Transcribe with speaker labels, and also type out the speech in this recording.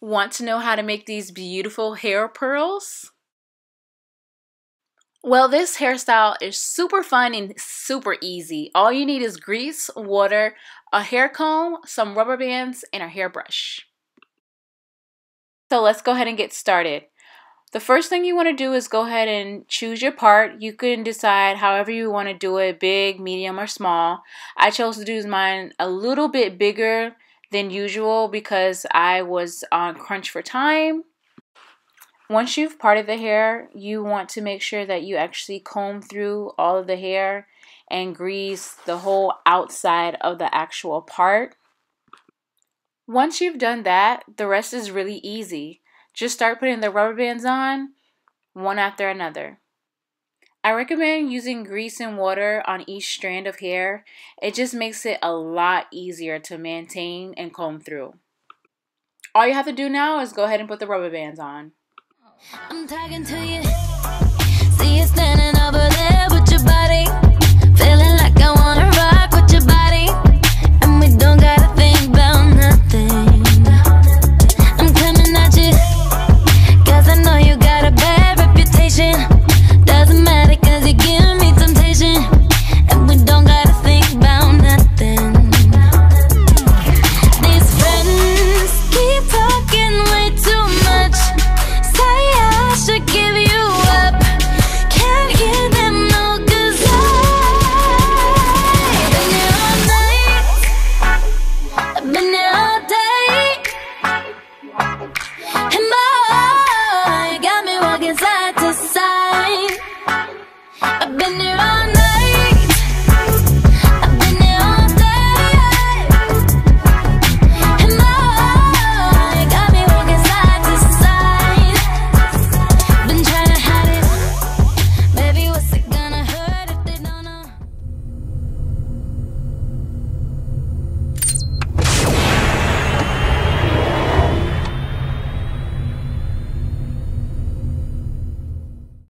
Speaker 1: Want to know how to make these beautiful hair pearls? Well, this hairstyle is super fun and super easy. All you need is grease, water, a hair comb, some rubber bands, and a hairbrush. So let's go ahead and get started. The first thing you want to do is go ahead and choose your part. You can decide however you want to do it, big, medium, or small. I chose to do mine a little bit bigger than usual because I was on crunch for time. Once you've parted the hair, you want to make sure that you actually comb through all of the hair and grease the whole outside of the actual part. Once you've done that, the rest is really easy. Just start putting the rubber bands on one after another. I recommend using grease and water on each strand of hair. It just makes it a lot easier to maintain and comb through. All you have to do now is go ahead and put the rubber bands on. I'm talking to you. See you.